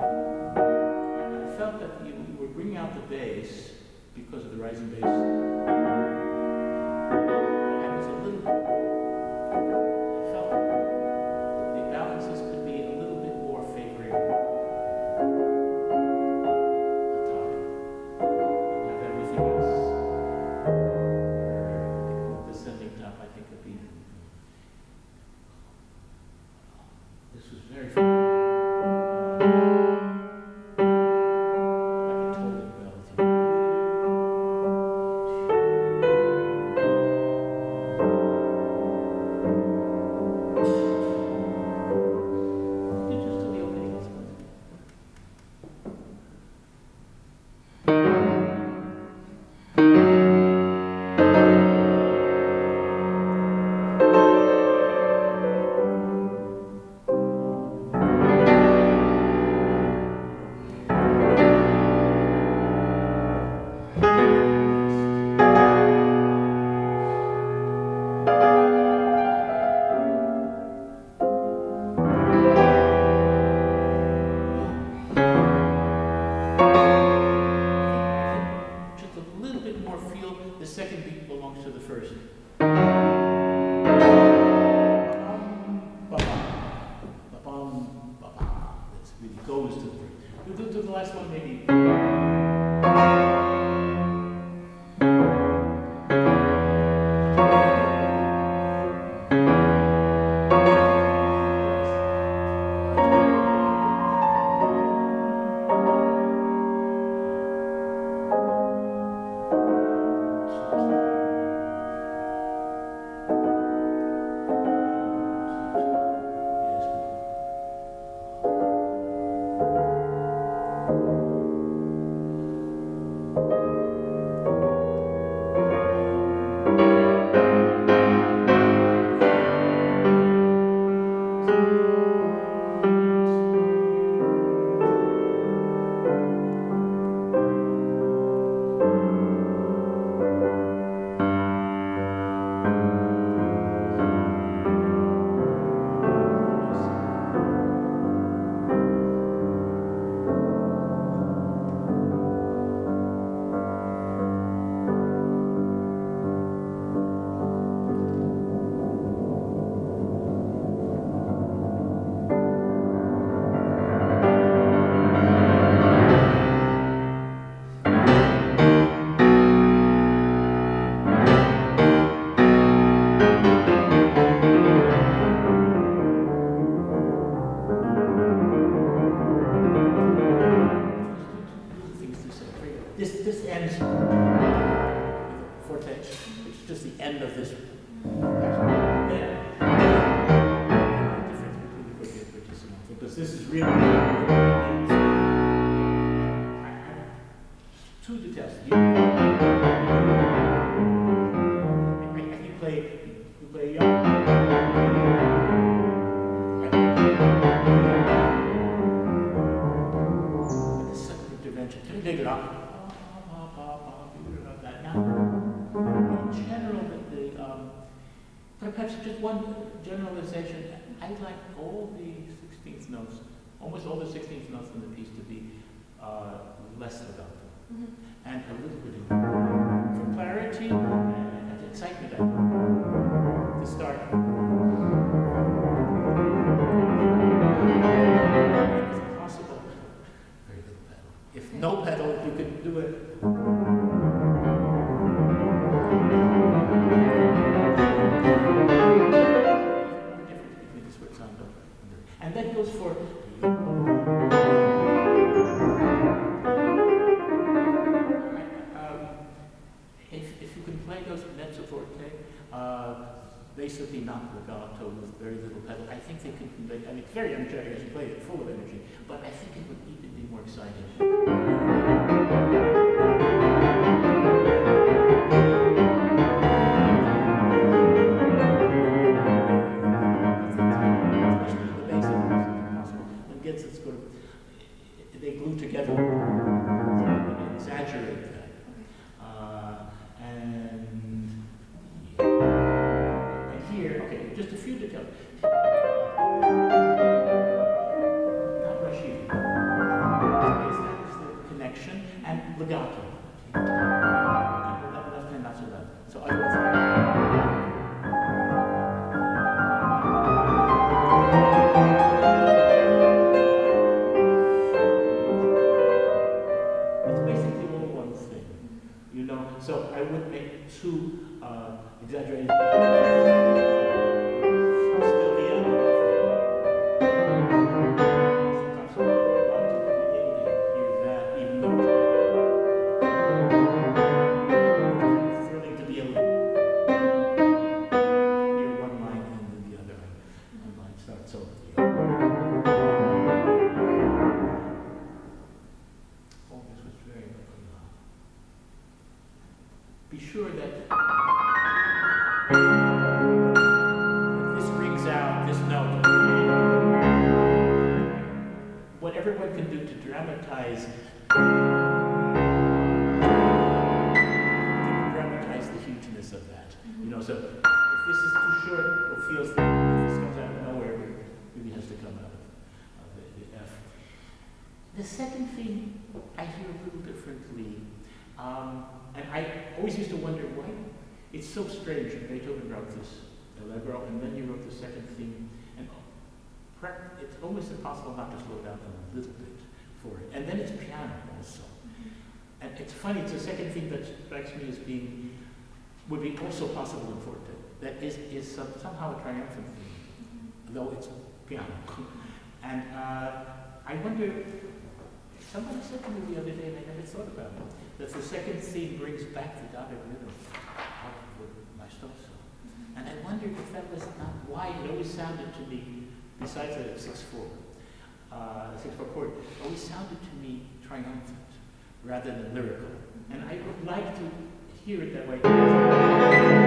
I felt that you we were bringing out the bass because of the rising bass. And a little bless second thing that strikes me as being, would be also possible in forte, that is, is some, somehow a triumphant theme, mm -hmm. though it's piano. and uh, I wonder, somebody said to me the other day, and I never thought about it, that the second theme brings back the dotted rhythm of the. Mm -hmm. And I wondered if that was not why it always sounded to me, besides that it's 6-4, uh, 6-4 chord, always sounded to me triumphant rather than lyrical. And I would like to hear it that way.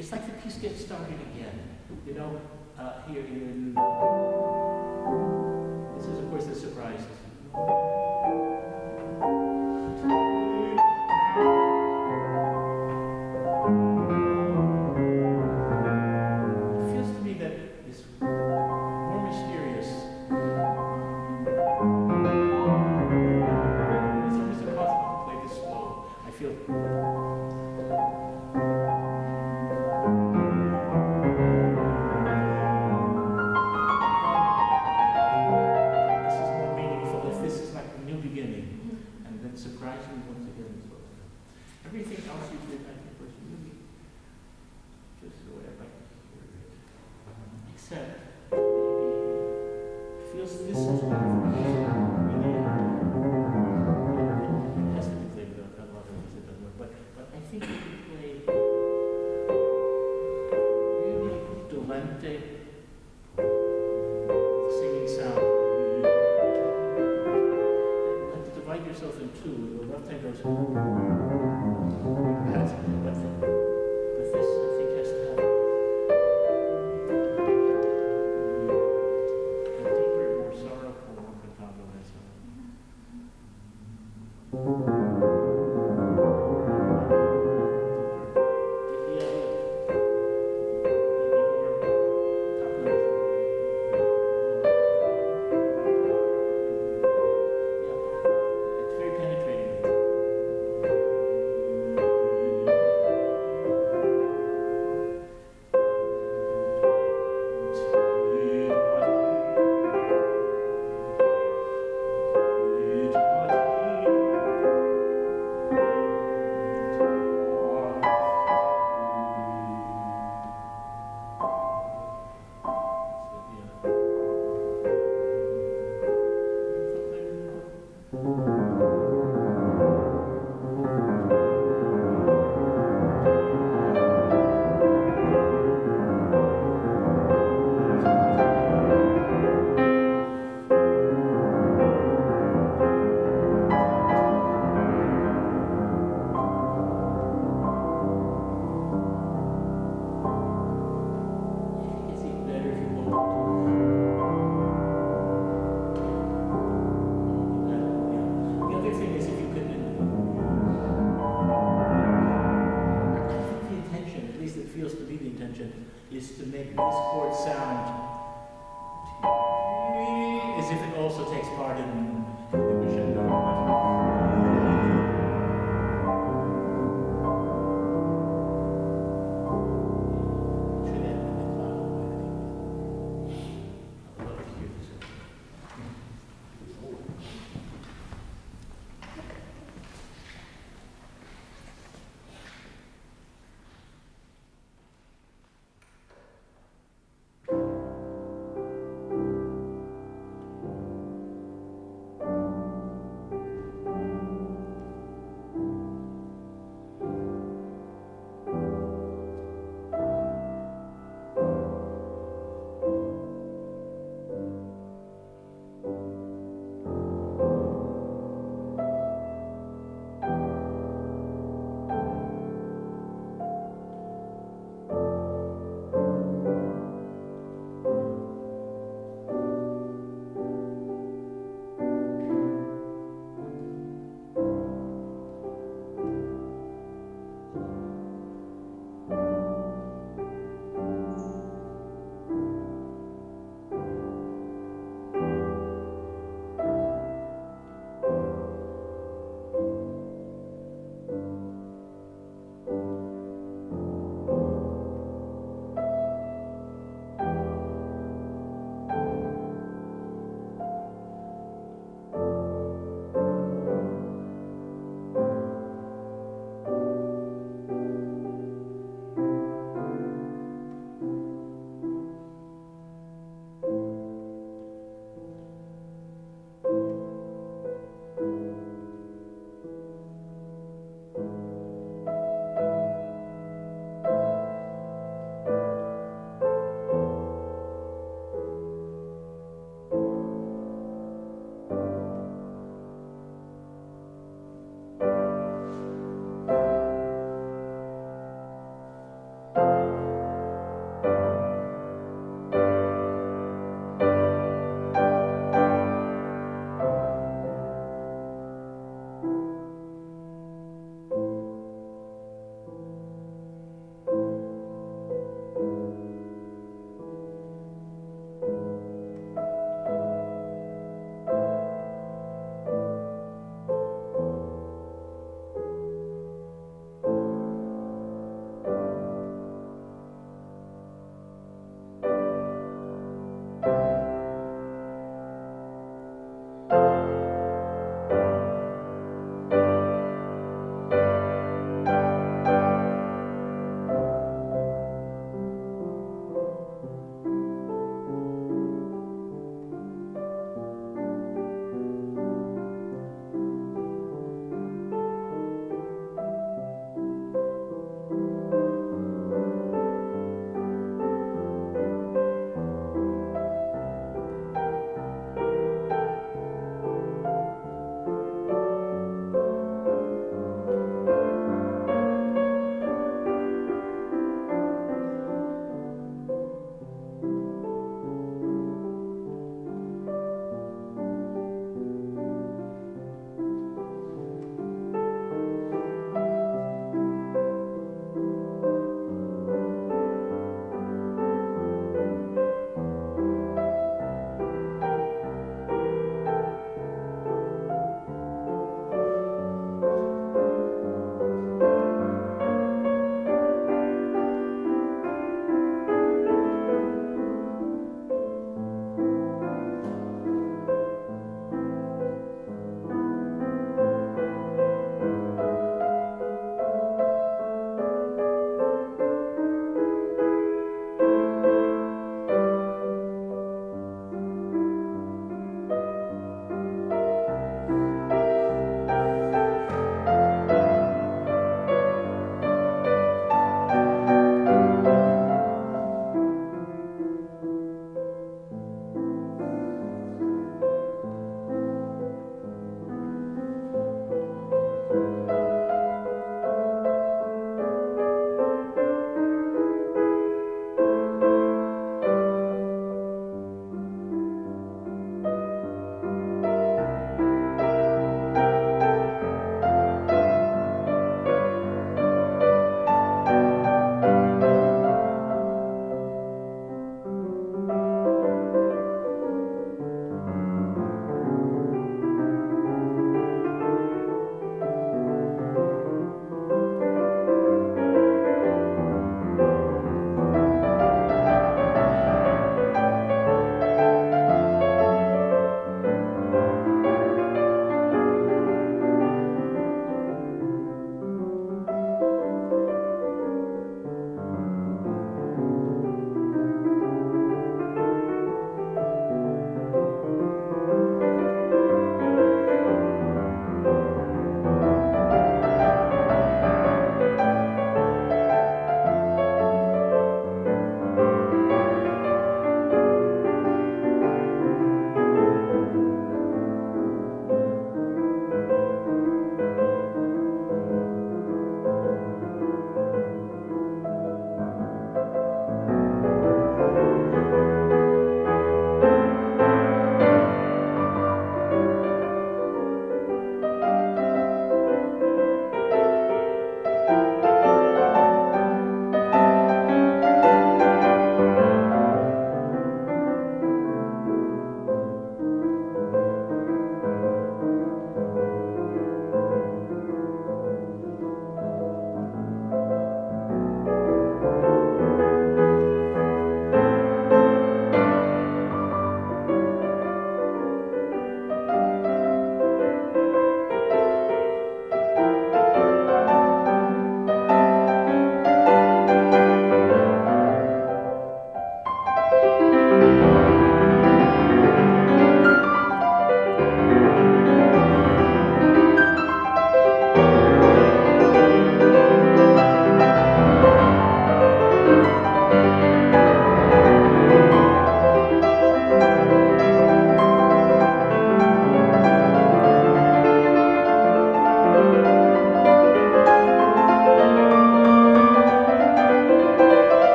It's like the piece gets started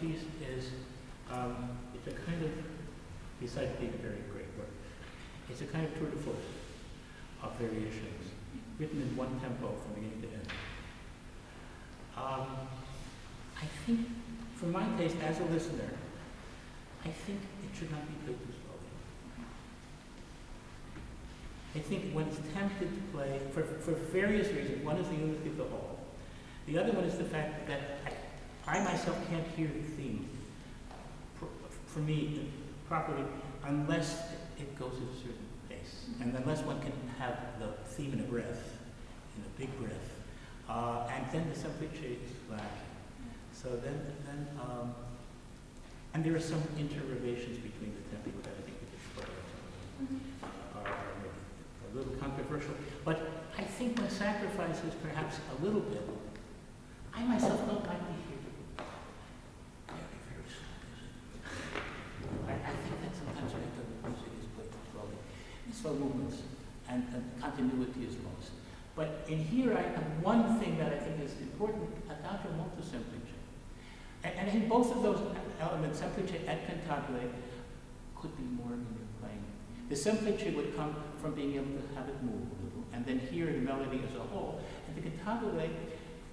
piece is um, it's a kind of, besides being a very great work, it's a kind of tour de force of variations, written in one tempo from beginning to end. Um, I think, for my taste as a listener, I think it should not be played too slowly. I think when it's tempted to play, for, for various reasons, one is the unity of the whole. The other one is the fact that I, myself can't hear the theme, for, for me, uh, properly, unless it goes at a certain pace. Mm-hmm. And unless one can have the theme in a breath, in a big breath. Uh, and then the semplice is lacking. Mm-hmm. So then, then um, and there are some interrelations between the tempi that I think we could explore. Mm-hmm. Uh, are, are a little controversial. But I think when sacrifice is perhaps a little bit, I myself don't like to hear very, very slow music. I, I think that sometimes rhythm music is played too slowly. Slow movements and, and continuity is lost. But in here, I have one thing that I think is important, adagio molto semplice. And, and in both of those elements, semplice and cantabile, could be more in your playing. The semplice would come from being able to have it move a little, and then hear the melody as a whole. And the cantabile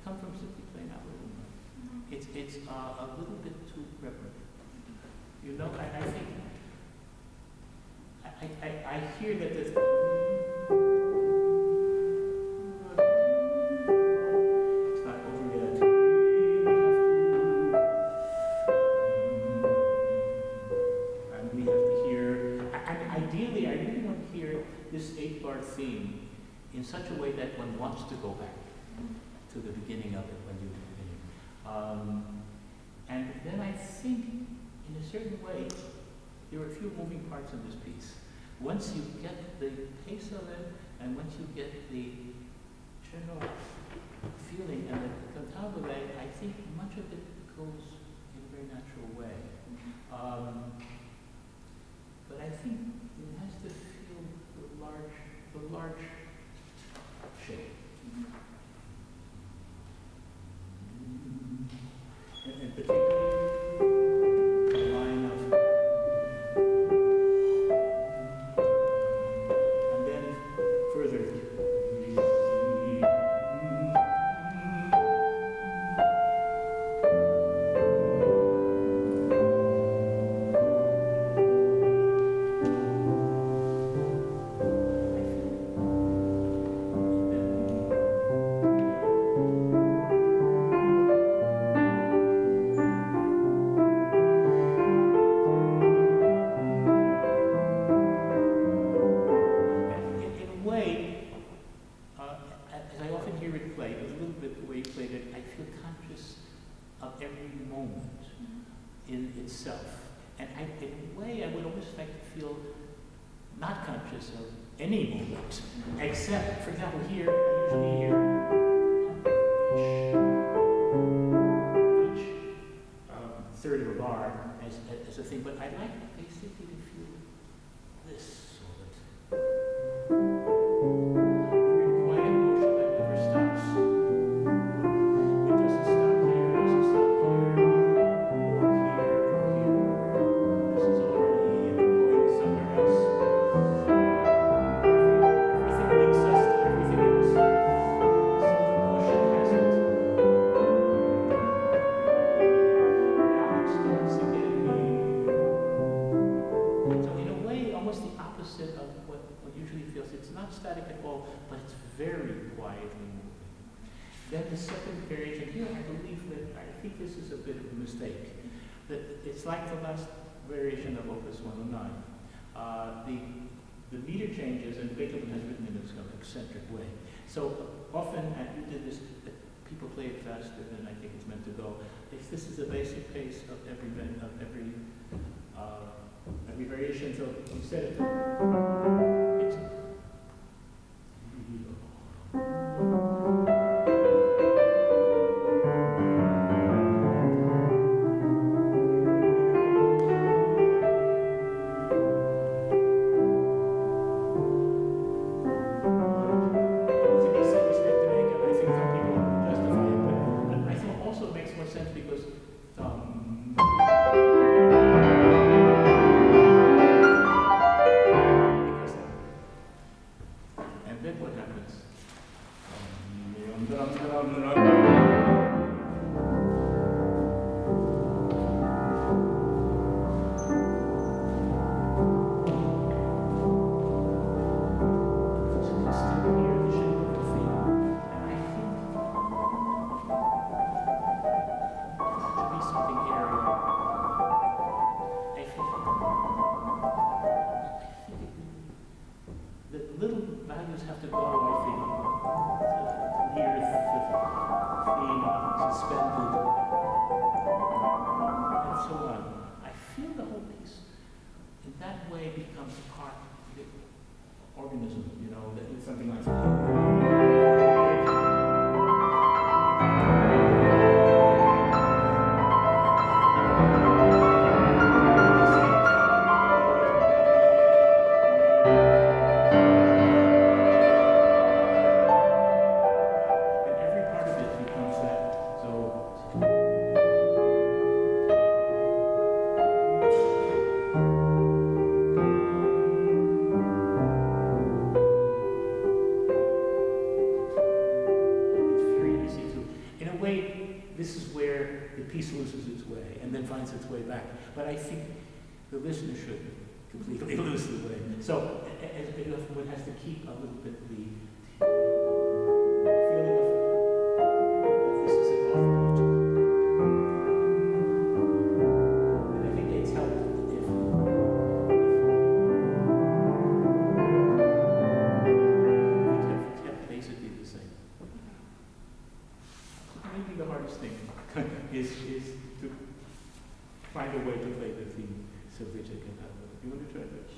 come from simply playing out a little more. It's, it's uh, a little bit too reverent. You know, I, I think, I, I, I hear that there's it's not over yet. And we have to hear, and ideally, I really want to hear this eight bar theme in such a way that one wants to go back to the beginning of it when you begin. Um, and then I think, in a certain way, there are a few moving parts in this piece. Once you get the pace of it, and once you get the general feeling and the cantabile, I think much of it goes in a very natural way. Um, but I think it has to feel the large, the large shape. And, and particularly the So often, and you did this, people play it faster than I think it's meant to go. If this is the basic pace of every, of every uh, every variation. So you said it. But I think the listener should completely lose the way. So, as, as one has to keep a little bit the feeling of. Maybe the hardest thing is, is to find a way to play the theme so that you can have it. You want to try this?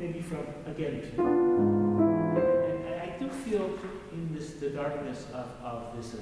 maybe from, again, to, and, and I do feel in this, the darkness of, of this,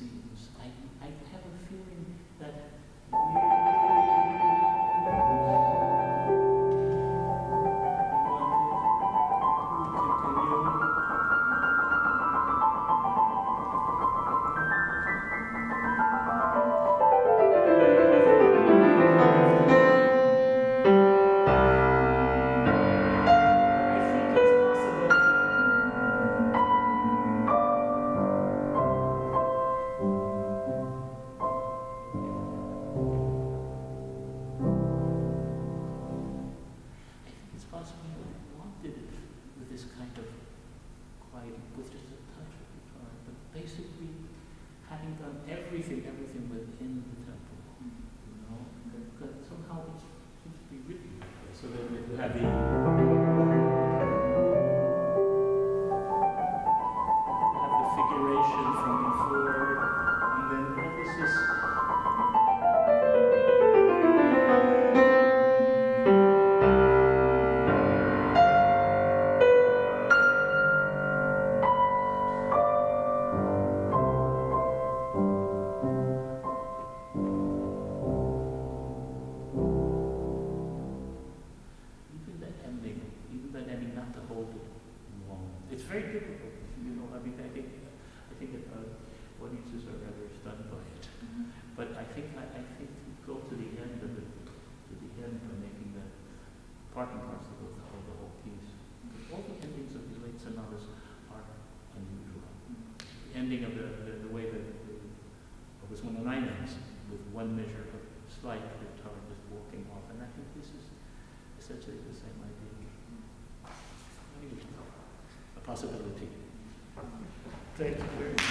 seems, I, I, ending of the, the, the way that uh, it was one of nine ends, with one measure of slight guitar just walking off. And I think this is essentially the same idea. Mm-hmm. A possibility. Thank you